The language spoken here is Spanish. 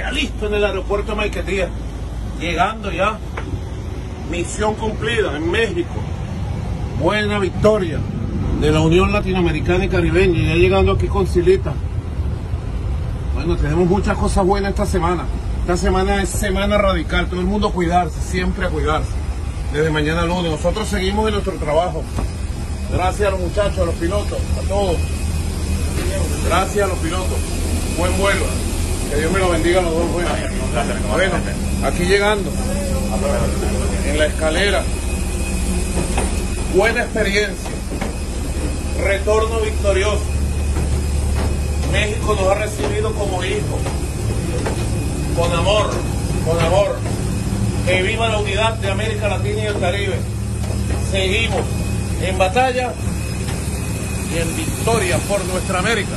ya listo en el aeropuerto de Maiquetía, llegando ya, misión cumplida en México, buena victoria de la Unión Latinoamericana y Caribeña, ya llegando aquí con Silita. Bueno, tenemos muchas cosas buenas esta semana. Esta semana es semana radical, todo el mundo a cuidarse, siempre a cuidarse. Desde mañana lunes, nosotros seguimos en nuestro trabajo. Gracias a los muchachos, a los pilotos, a todos. Gracias a los pilotos. Buen vuelo. Que Dios me lo bendiga a los dos. Bueno, bueno aquí llegando, en la escalera. Buena experiencia. Retorno victorioso. México nos ha recibido como hijos. Con amor, con amor. Que viva la unidad de América Latina y el Caribe. Seguimos en batalla y en victoria por nuestra América.